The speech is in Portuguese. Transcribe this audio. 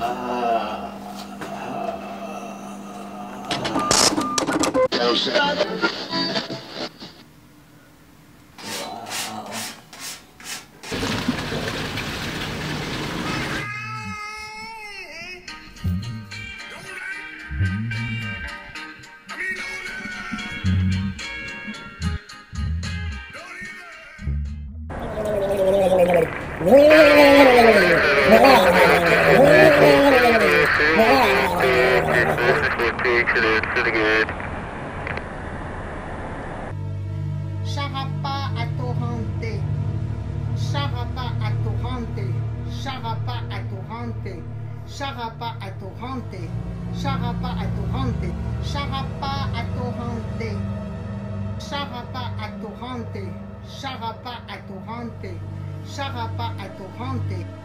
Ah, ah, ah, Sarapa a torrente, sarapa a torrente, sarapa a torrente, sarapa a torrente, sarapa a torrente, sarapa. Charapa Atorante.